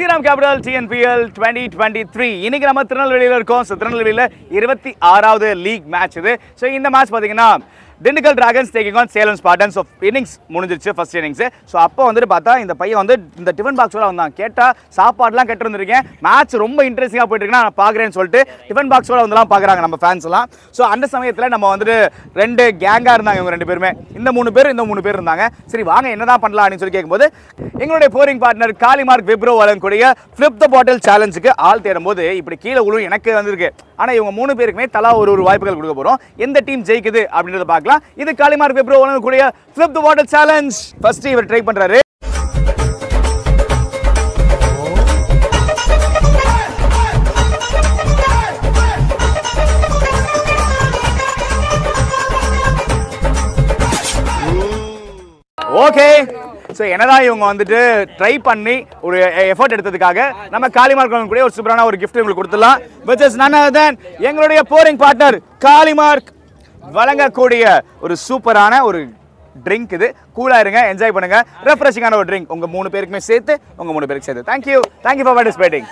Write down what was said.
Shriram capital TNPL twenty twenty three இன்னைக்கு நம்ம திருநெல்வேலியில் இருக்கோம். ஸோ திருநெல்வேலியில் இருபத்தி ஆறாவது லீக் மேட்ச் இது. ஸோ இந்த மேட்ச் பார்த்தீங்கன்னா Dindigul dragons taking on Salem spartans half innings முடிஞ்சிருச்சு ஃபர்ஸ்ட் இன்னிங்ஸ் ஸோ அப்போ வந்துட்டு பார்த்தா இந்த பையன் வந்து இந்த டிஃபன் பாக்ஸோட வந்தான். கேட்டால் சாப்பாடுலாம் கெட்டு வந்திருக்கேன். மேட்ச் ரொம்ப இன்ட்ரெஸ்டிங்காக போயிட்டு இருக்குன்னா நான் பார்க்குறேன்னு சொல்லிட்டு டிஃபன் பாக்ஸோட வந்துலாம் பார்க்குறாங்க நம்ம ஃபேன்ஸ் எல்லாம். ஸோ அந்த சமயத்தில் நம்ம வந்துட்டு ரெண்டு கேங்காக இருந்தாங்க இவங்க ரெண்டு பேருமே. இந்த மூணு பேர் இந்த மூணு பேர் இருந்தாங்க. சரி வாங்க என்ன தான் பண்ணலாம் அப்படின்னு சொல்லி கேட்கும்போது எங்களுடைய போரிங் பார்ட்னர் காளிமார்க் விப்ரோ வழங்கக்கூடிய ஃப்ளிப் த பாட்டில் சேலஞ்சுக்கு ஆள் தேடும்போது இப்படி கீழே உழு எனக்கு வந்திருக்கு. ஆனால் இவங்க மூணு பேருக்குமே தலா ஒரு ஒரு வாய்ப்புகள் கொடுக்க போகிறோம் எந்த டீம் ஜெயிக்குது அப்படின்றத பார்க்கலாம். இது காளிமார் விப்ரோ வழங்கக்கூடிய ஃபிளிப் த சேலஞ்ச் ஃபர்ஸ்ட் இவர் ட்ரை பண்றாரு. ஓகே ஸோ என்னதான் இவங்க வந்துட்டு ட்ரை பண்ணி ஒரு எஃபர்ட் எடுத்ததுக்காக நம்ம காளிமார்க் கூட ஒரு சூப்பரான ஒரு கிஃப்ட் உங்களுக்கு கொடுத்துடலாம் which is none other than எங்களுடைய போரிங் பார்ட்னர் காளிமார்க் வழங்கக்கூடிய ஒரு சூப்பரான ஒரு ட்ரிங்க் இது. கூலாக இருங்க என்ஜாய் பண்ணுங்க. ரெஃப்ரெஷிங்கான ஒரு ட்ரிங்க் உங்க மூணு பேருக்குமே சேர்த்து உங்க மூணு பேருக்கு சேர்த்து. Thank you thank you for participating